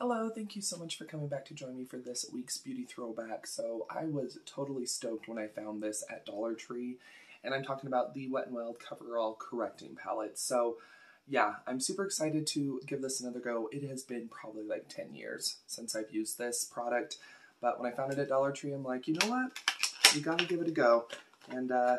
Hello, thank you so much for coming back to join me for this week's beauty throwback. So I was totally stoked when I found this at Dollar Tree, and I'm talking about the Wet n Wild Coverall Correcting Palette. So yeah, I'm super excited to give this another go. It has been probably like 10 years since I've used this product, but when I found it at Dollar Tree, I'm like, you know what? You gotta give it a go. And uh,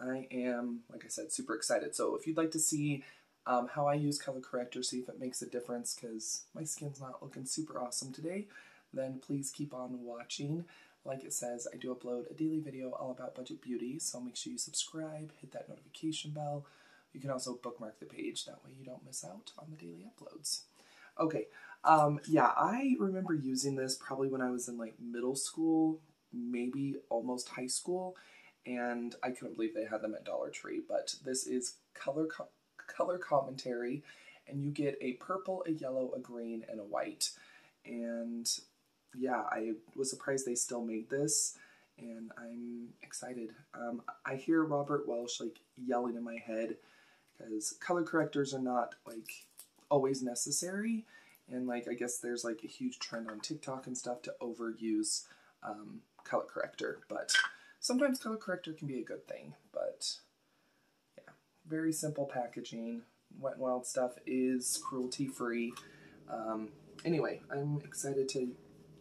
I am, like I said, super excited. So if you'd like to see um, how I use color corrector, see if it makes a difference because my skin's not looking super awesome today, then please keep on watching. Like it says, I do upload a daily video all about budget beauty, so make sure you subscribe, hit that notification bell. You can also bookmark the page, that way you don't miss out on the daily uploads. Okay, um, yeah, I remember using this probably when I was in like middle school, maybe almost high school, and I couldn't believe they had them at Dollar Tree, but this is color color commentary, and you get a purple, a yellow, a green, and a white. And yeah, I was surprised they still made this, and I'm excited. Um, I hear Robert Welsh like yelling in my head because color correctors are not like always necessary, and like I guess there's like a huge trend on TikTok and stuff to overuse um, color corrector, but sometimes color corrector can be a good thing. Very simple packaging. Wet n Wild stuff is cruelty free. Um, anyway, I'm excited to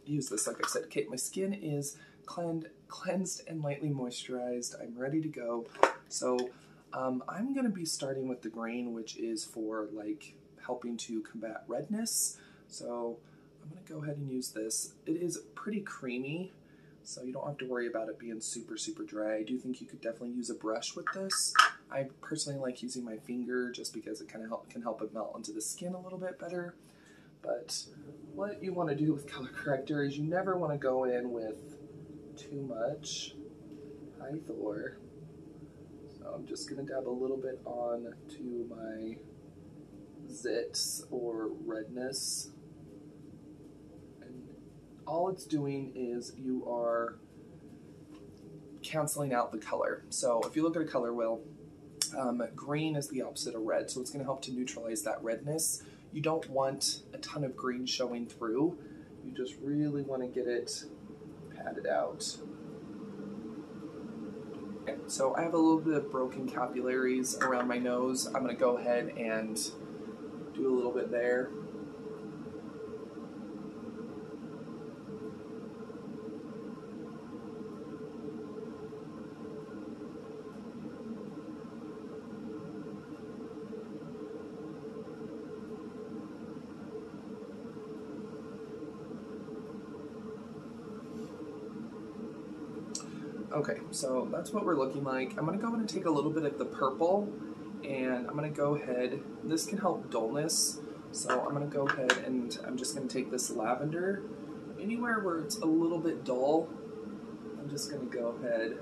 use this. Like I said, Kate, my skin is cleansed, cleansed and lightly moisturized. I'm ready to go. So um, I'm going to be starting with the green, which is for like helping to combat redness. So I'm going to go ahead and use this. It is pretty creamy, so you don't have to worry about it being super, super dry. I do think you could definitely use a brush with this. I personally like using my finger just because it kind of help, can help it melt into the skin a little bit better. But what you want to do with color corrector is you never want to go in with too much. Hi Thor. So I'm just going to dab a little bit on to my zits or redness And all it's doing is you are canceling out the color. So if you look at a color wheel, um, green is the opposite of red, so it's going to help to neutralize that redness. You don't want a ton of green showing through. You just really want to get it padded out. Okay, so I have a little bit of broken capillaries around my nose. I'm going to go ahead and do a little bit there. Okay, so that's what we're looking like. I'm gonna go ahead and take a little bit of the purple and I'm gonna go ahead, this can help dullness. So I'm gonna go ahead and I'm just gonna take this lavender. Anywhere where it's a little bit dull, I'm just gonna go ahead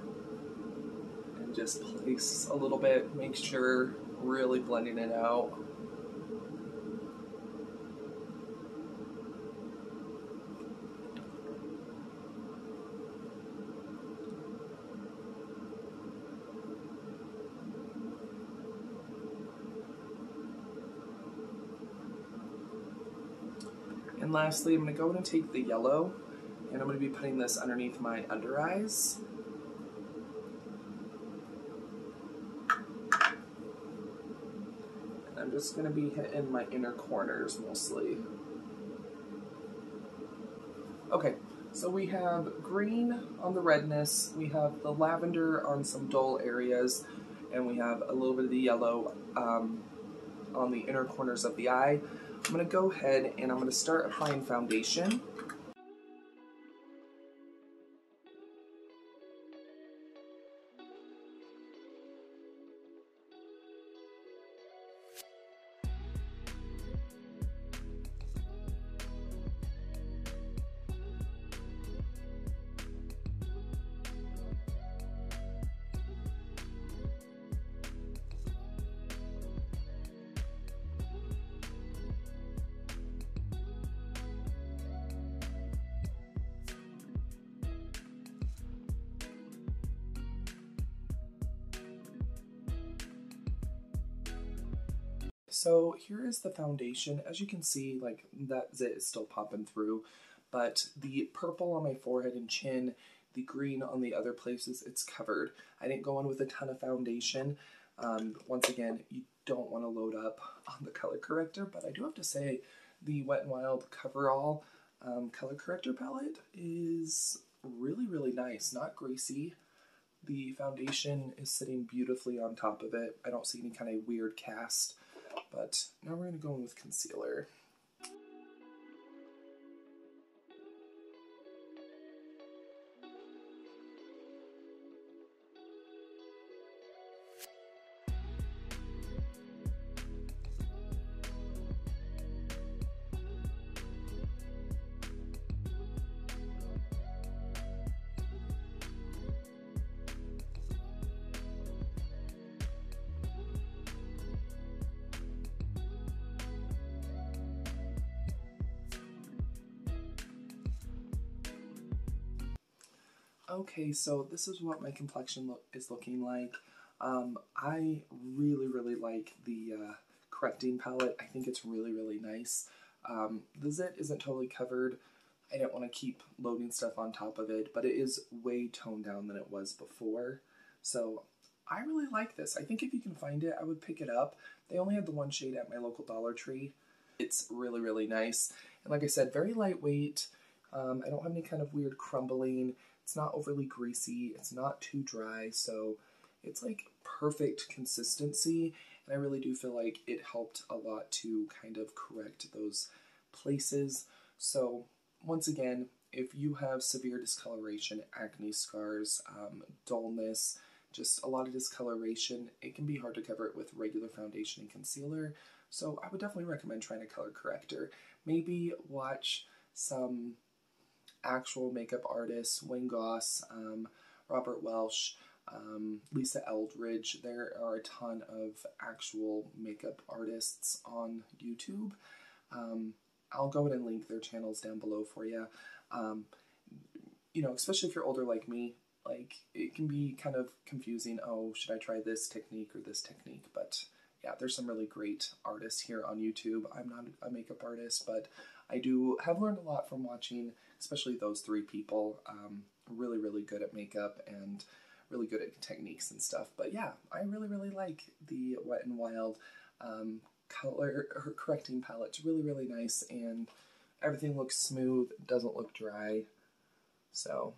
and just place a little bit, make sure really blending it out. And lastly, I'm going to go ahead and take the yellow, and I'm going to be putting this underneath my under eyes. And I'm just going to be hitting my inner corners mostly. Okay, so we have green on the redness, we have the lavender on some dull areas, and we have a little bit of the yellow um, on the inner corners of the eye. I'm going to go ahead and I'm going to start applying foundation. So here is the foundation. As you can see, like that zit is still popping through, but the purple on my forehead and chin, the green on the other places, it's covered. I didn't go in with a ton of foundation. Um, once again, you don't want to load up on the color corrector, but I do have to say the Wet n Wild Coverall um, color corrector palette is really, really nice. Not greasy. The foundation is sitting beautifully on top of it. I don't see any kind of weird cast, but now we're going to go in with concealer. Okay, so this is what my complexion lo is looking like. Um, I really, really like the uh, correcting palette. I think it's really, really nice. Um, the zit isn't totally covered. I don't want to keep loading stuff on top of it, but it is way toned down than it was before. So I really like this. I think if you can find it, I would pick it up. They only had the one shade at my local Dollar Tree. It's really, really nice. And like I said, very lightweight. Um, I don't have any kind of weird crumbling. It's not overly greasy. It's not too dry. So it's like perfect consistency. And I really do feel like it helped a lot to kind of correct those places. So once again, if you have severe discoloration, acne scars, um, dullness, just a lot of discoloration, it can be hard to cover it with regular foundation and concealer. So I would definitely recommend trying a color corrector. Maybe watch some actual makeup artists, Wayne Goss, um, Robert Welsh, um, Lisa Eldridge. There are a ton of actual makeup artists on YouTube. Um, I'll go ahead and link their channels down below for you. Um, you know, especially if you're older like me, like it can be kind of confusing. Oh, should I try this technique or this technique? But yeah, there's some really great artists here on YouTube. I'm not a makeup artist, but I do have learned a lot from watching, especially those three people. Um, really, really good at makeup and really good at techniques and stuff. But yeah, I really, really like the Wet n Wild um, color correcting palette. It's really, really nice and everything looks smooth, doesn't look dry. So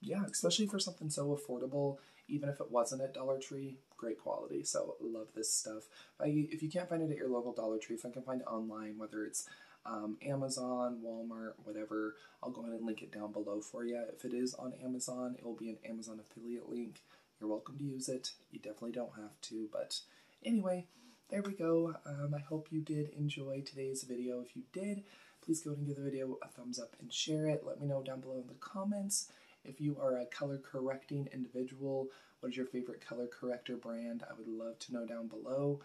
yeah, especially for something so affordable, even if it wasn't at Dollar Tree, great quality. So love this stuff. if you can't find it at your local Dollar Tree, if I can find it online, whether it's um, Amazon, Walmart, whatever, I'll go ahead and link it down below for you. If it is on Amazon, it will be an Amazon affiliate link. You're welcome to use it. You definitely don't have to, but anyway, there we go. Um, I hope you did enjoy today's video. If you did, please go ahead and give the video a thumbs up and share it. Let me know down below in the comments if you are a color correcting individual, what is your favorite color corrector brand? I would love to know down below.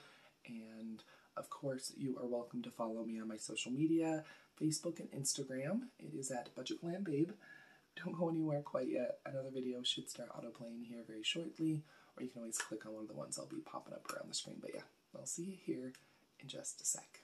And of course, you are welcome to follow me on my social media, Facebook and Instagram. It is at Budget Glam Babe. Don't go anywhere quite yet. Another video should start autoplaying here very shortly, or you can always click on one of the ones I'll be popping up around the screen. But yeah, I'll see you here in just a sec.